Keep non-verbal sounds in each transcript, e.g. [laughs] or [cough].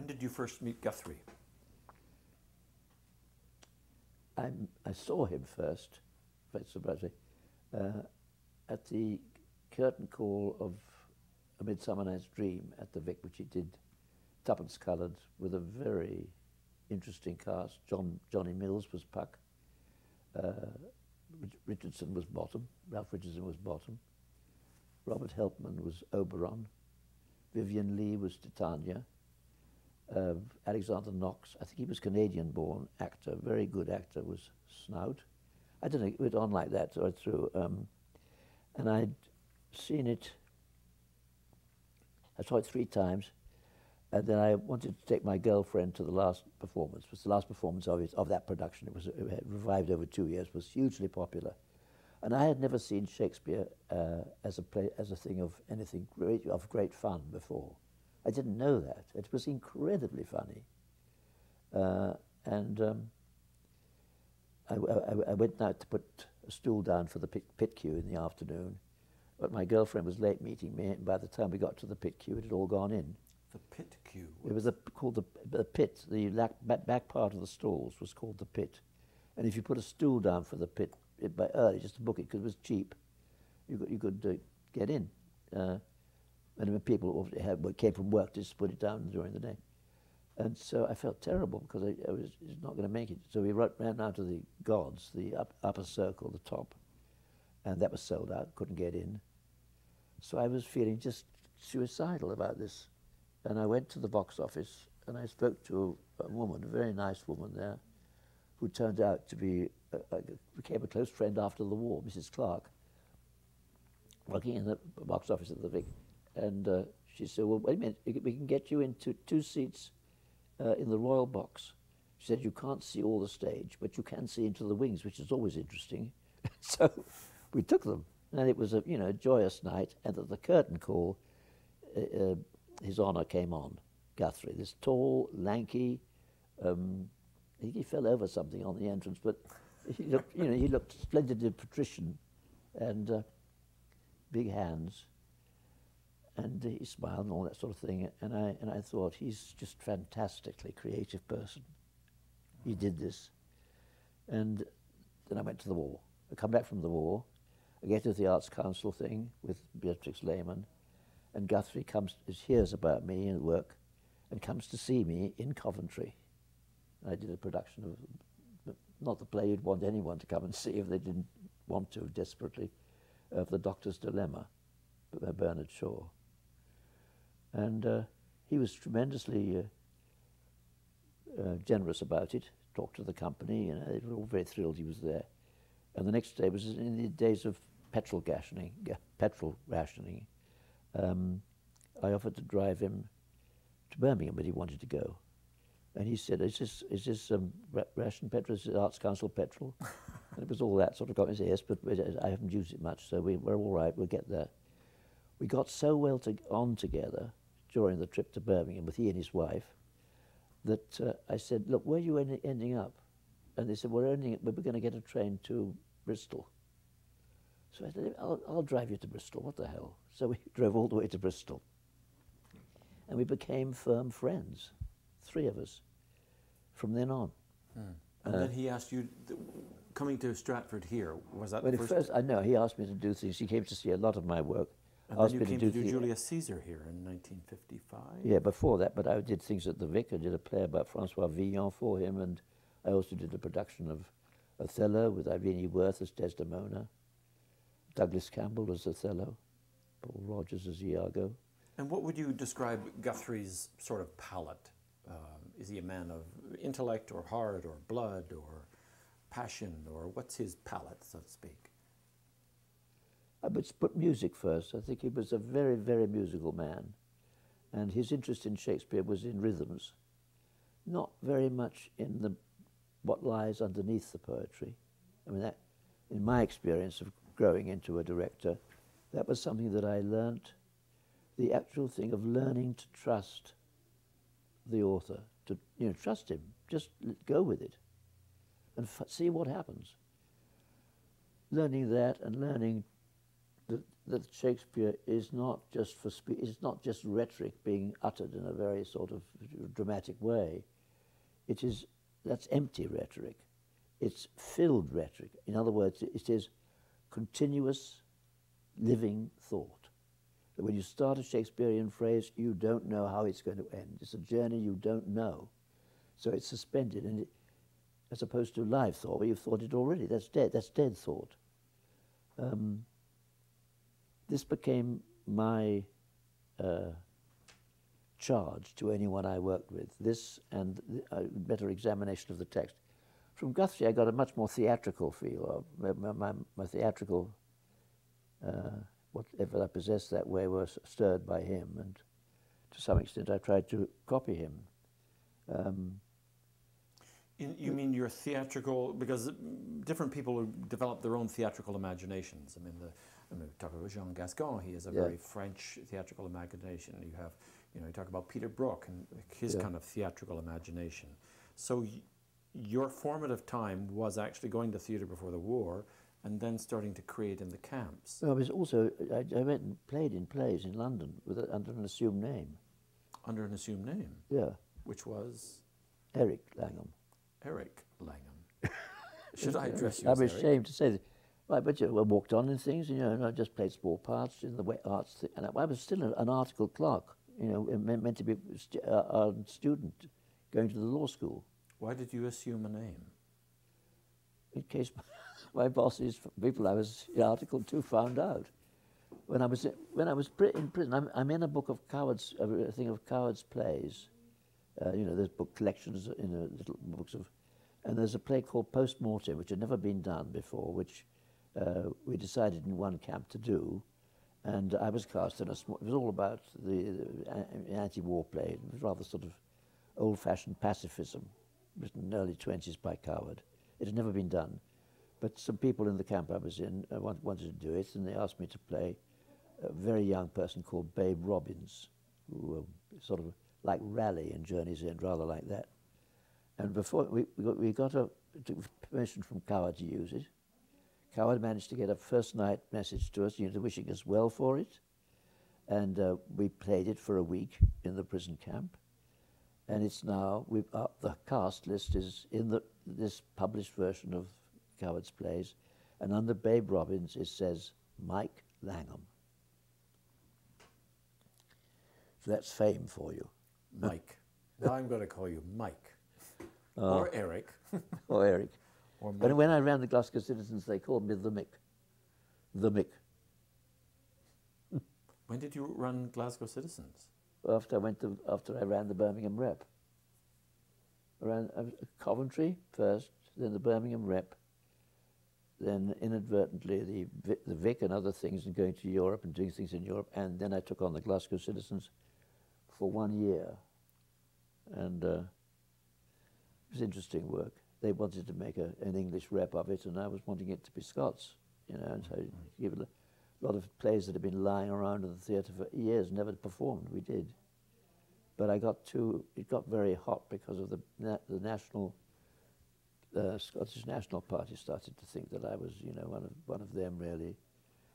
When did you first meet Guthrie? I, I saw him first, very surprisingly, uh, at the curtain call of A Midsummer Night's Dream at the Vic, which he did tuppence coloured with a very interesting cast. John, Johnny Mills was Puck. Uh, Richardson was bottom. Ralph Richardson was bottom. Robert Helpmann was Oberon. Vivien Leigh was Titania. Alexander Knox, I think he was Canadian-born actor, very good actor, was Snout. I don't know, it went on like that right through. Um, and I'd seen it, I saw it three times, and then I wanted to take my girlfriend to the last performance. It was the last performance of, it, of that production. It was it revived over two years, was hugely popular. And I had never seen Shakespeare uh, as, a play, as a thing of anything great, of great fun before. I didn't know that. It was incredibly funny. Uh, and um, I, I, I, went out to put a stool down for the pit, pit, queue in the afternoon, but my girlfriend was late meeting me, and by the time we got to the pit queue, it had all gone in. The pit queue? It was a, called the, the pit. The back, back part of the stalls was called the pit. And if you put a stool down for the pit it, by early, just to book it, because it was cheap, you could, you could uh, get in. Uh, and when people had, came from work, just put it down during the day. And so I felt terrible because I, I was not going to make it. So we ran out to the gods, the up, upper circle, the top, and that was sold out, couldn't get in. So I was feeling just suicidal about this. And I went to the box office and I spoke to a, a woman, a very nice woman there, who turned out to be, uh, a, a, became a close friend after the war, Mrs. Clark, working in the box office at the Vic. And uh, she said, well, wait a minute, we can get you into two seats uh, in the royal box. She said, you can't see all the stage, but you can see into the wings, which is always interesting. [laughs] so we took them. And it was a you know, joyous night. And at the curtain call, uh, uh his honour came on, Guthrie, this tall, lanky, um, he, he, fell over something on the entrance, but he looked, you know, he looked splendidly patrician and uh, big hands and he smiled and all that sort of thing. And I, and I thought, he's just fantastically creative person. He did this. And then I went to the war. I come back from the war. I get to the Arts Council thing with Beatrix Lehmann. And Guthrie comes, hears about me and work and comes to see me in Coventry. I did a production of, not the play you'd want anyone to come and [laughs] see if they didn't want to desperately, of The Doctor's Dilemma by Bernard Shaw. And uh, he was tremendously uh, uh, generous about it, talked to the company, and they were all very thrilled he was there. And the next day was in the days of petrol rationing. Petrol rationing. Um, I offered to drive him to Birmingham, but he wanted to go. And he said, is this, is this um, ration petrol, is this Arts Council petrol? [laughs] and it was all that sort of got me, yes, but I haven't used it much, so we, we're all right, we'll get there. We got so well to, on together during the trip to Birmingham with he and his wife that uh, I said, look, where are you en ending up? And they said, we're, ending, we're going to get a train to Bristol. So I said, I'll, I'll drive you to Bristol, what the hell? So we [laughs] drove all the way to Bristol. And we became firm friends, three of us, from then on. Hmm. And uh, then he asked you, coming to Stratford here, was that well, the first? first? I know, he asked me to do things. He came to see a lot of my work. And then you came to do, do Julius Caesar here in 1955. Yeah, before that, but I did things at the Vic. I did a play about Francois Villon for him, and I also did a production of Othello with Irene Worth as Desdemona, Douglas Campbell as Othello, Paul Rogers as Iago. And what would you describe Guthrie's sort of palette? Um, is he a man of intellect or heart or blood or passion, or what's his palette, so to speak? Uh, I would put music first. I think he was a very, very musical man. And his interest in Shakespeare was in rhythms, not very much in the, what lies underneath the poetry. I mean, that, in my experience of growing into a director, that was something that I learnt, the actual thing of learning to trust the author, to you know, trust him, just go with it and see what happens. Learning that and learning that, Shakespeare is not just for spe- it's not just rhetoric being uttered in a very sort of dramatic way. It is that's empty rhetoric. It's filled rhetoric. In other words, it is continuous living thought. That when you start a Shakespearean phrase, you don't know how it's going to end. It's a journey you don't know. So it's suspended, and it, as opposed to live thought, where you've thought it already. That's dead. That's dead thought. Um, this became my uh, charge to anyone I worked with. This and a better examination of the text. From Guthrie, I got a much more theatrical feel. My, my, my theatrical, uh, whatever I possessed that way, was stirred by him, and to some extent, I tried to copy him. Um, in, you mean your theatrical, because different people develop their own theatrical imaginations. I mean, the, I mean, talk about Jean Gascon, he has a yeah. very French theatrical imagination. You have, you know, you talk about Peter Brook and his yeah. kind of theatrical imagination. So your formative time was actually going to theatre before the war and then starting to create in the camps. Well, I was also, I, I went and played in plays in London with a, under an assumed name. Under an assumed name? Yeah. Which was? Eric Langham. Eric Langham. [laughs] Should I address you I'm as ashamed to say that. Right, but you know, I walked on in things, you know, and I just played small parts in the wet arts, thing, and I, was still an article clerk, you know, meant, meant to be a, a student going to the law school. Why did you assume a name? In case [laughs] my bosses, people I was in Article 2 found out. When I was, when I was in prison, I'm, I'm in a book of Coward's, a thing of Coward's plays. Uh, you know, there's book collections in the little books of, and there's a play called Post Mortem, which had never been done before, which uh, we decided in one camp to do. And I was cast in a small, it was all about the, the anti-war play. It was rather sort of old-fashioned pacifism written in the early 20s by Coward. It had never been done. But some people in the camp I was in uh, wanted to do it, and they asked me to play a very young person called Babe Robbins, who uh, sort of like Raleigh in Journey's End, rather like that. And before we, we got, we got a, permission from Coward to use it. Coward managed to get a first night message to us, you know, wishing us well for it. And uh, we played it for a week in the prison camp and it's now we've uh, the cast list is in the this published version of Coward's plays, and under Babe Robbins it says Mike Langham. So that's fame for you, Mike. [laughs] now I'm going to call you Mike, uh, or Eric, [laughs] or Eric. But when I ran the Glasgow Citizens, they called me the Mick. The Mick. [laughs] when did you run Glasgow Citizens? after I went to after I ran the Birmingham Rep. I ran uh, Coventry first, then the Birmingham Rep, then inadvertently the the Vic and other things, and going to Europe and doing things in Europe, and then I took on the Glasgow Citizens for one year, and uh, it was interesting work. They wanted to make a, an English rep of it, and I was wanting it to be Scots, you know, and so give it. A, a lot of plays that had been lying around in the theatre for years, never performed. We did. But I got too, it got very hot because of the, na the national, uh, Scottish National Party started to think that I was, you know, one of, one of them really.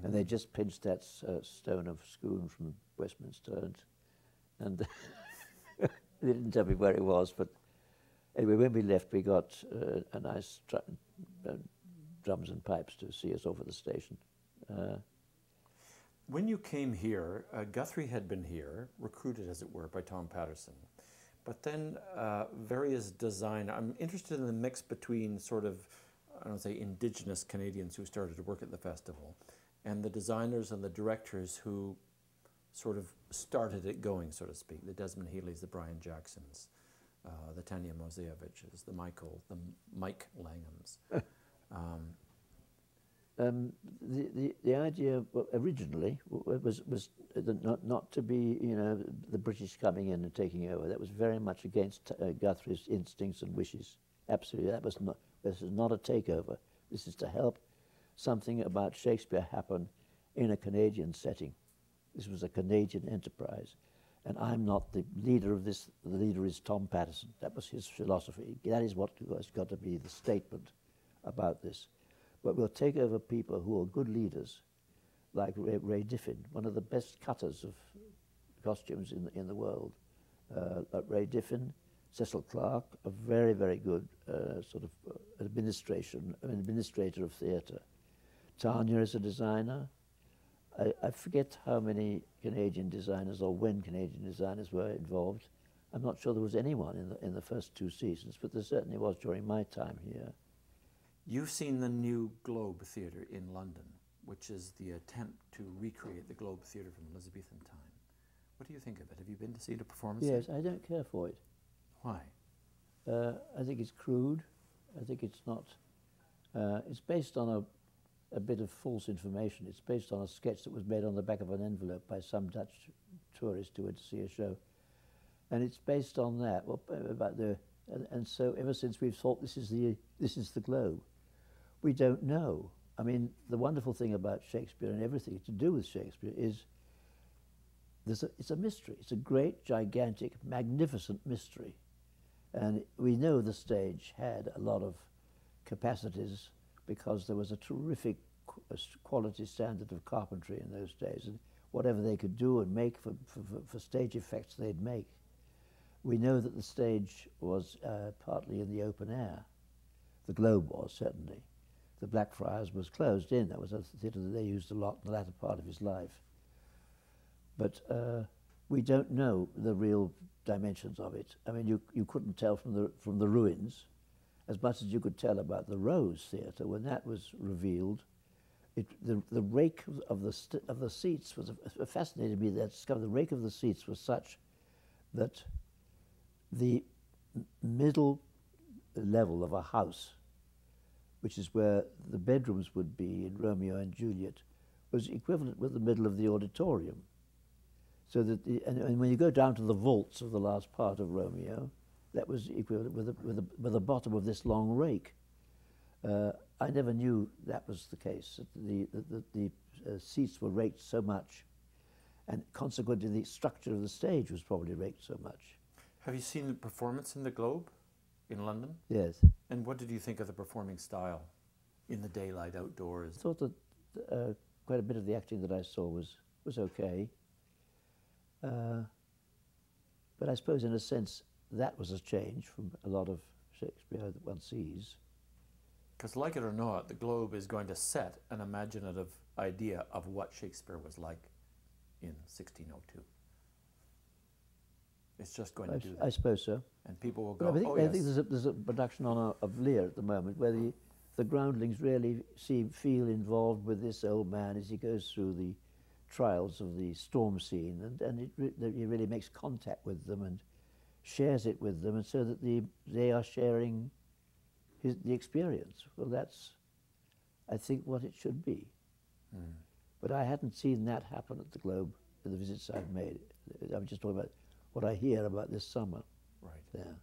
Mm. And they just pinched that uh, stone of Scone from Westminster and, and [laughs] they didn't tell me where it was, but anyway, when we left, we got uh, a nice uh, drums and pipes to see us over the station. Uh, when you came here, uh, Guthrie had been here, recruited as it were by Tom Patterson. But then uh, various design, I'm interested in the mix between sort of, I don't say indigenous Canadians who started to work at the festival and the designers and the directors who sort of started it going, so to speak. The Desmond Heeley's, the Brian Jacksons, uh, the Tanya Moiseiwitsches, the Michael, the Mike Langhams. um, [laughs] um, the, the, the idea originally was, was not, not to be, you know, the British coming in and taking over. That was very much against uh, Guthrie's instincts and wishes. Absolutely, that was not, this is not a takeover. This is to help something about Shakespeare happen in a Canadian setting. This was a Canadian enterprise. And I'm not the leader of this, the leader is Tom Patterson. That was his philosophy. That is what has got to be the statement about this but we'll take over people who are good leaders like Ray, Ray Diffin, one of the best cutters of costumes in the, in the world. Uh, like Ray Diffin, Cecil Clarke, a very, very good uh, sort of uh, administration, administrator of theatre. Tanya is a designer. I, I forget how many Canadian designers or when Canadian designers were involved. I'm not sure there was anyone in the, in the first two seasons, but there certainly was during my time here. You've seen the new Globe Theatre in London, which is the attempt to recreate the Globe Theatre from Elizabethan time. What do you think of it? Have you been to see the performance? Yes, I don't care for it. Why? Uh, I think it's crude. I think it's not. Uh, it's based on a, bit of false information. It's based on a sketch that was made on the back of an envelope by some Dutch tourist who went to see a show, and it's based on that. Well, about the and, and so ever since we've thought this is the this is the globe, we don't know. I mean, the wonderful thing about Shakespeare and everything to do with Shakespeare is a, it's a mystery. It's a great, gigantic, magnificent mystery. And we know the stage had a lot of capacities because there was a terrific quality standard of carpentry in those days. And whatever they could do and make for, for, for stage effects, they'd make. We know that the stage was uh, partly in the open air. The Globe was, certainly. The Blackfriars was closed in. That was a theatre that they used a lot in the latter part of his life. But uh, we don't know the real dimensions of it. I mean, you, you couldn't tell from the, from the ruins as much as you could tell about the Rose Theatre when that was revealed. It, the, the rake of the, of the seats was it fascinated me that discovered the rake of the seats was such that the middle level of a house, which is where the bedrooms would be in Romeo and Juliet, was equivalent with the middle of the auditorium. So that the, and, and, when you go down to the vaults of the last part of Romeo, that was equivalent with the, with the, with the bottom of this long rake. Uh, I never knew that was the case. The, the, the uh, seats were raked so much, and consequently the structure of the stage was probably raked so much. Have you seen the performance in the Globe in London? Yes. And what did you think of the performing style in the daylight outdoors? I thought that uh, quite a bit of the acting that I saw was, was okay. Uh, but I suppose, in a sense, that was a change from a lot of Shakespeare that one sees. Because, like it or not, the Globe is going to set an imaginative idea of what Shakespeare was like in 1602. It's just going I, to do that. I suppose so. And people will go, I think, oh, I yes. think there's, a, there's a production on a, of Lear at the moment where the, the groundlings really see, feel involved with this old man as he goes through the trials of the storm scene, and, and it re he really makes contact with them and shares it with them, and so that the, they are sharing his, the experience. Well, that's, I think, what it should be. Mm. But I hadn't seen that happen at the Globe in the visits I've made. I'm just talking about what I hear about this summer. Right. There.